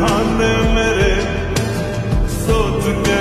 बहाने मेरे सोच के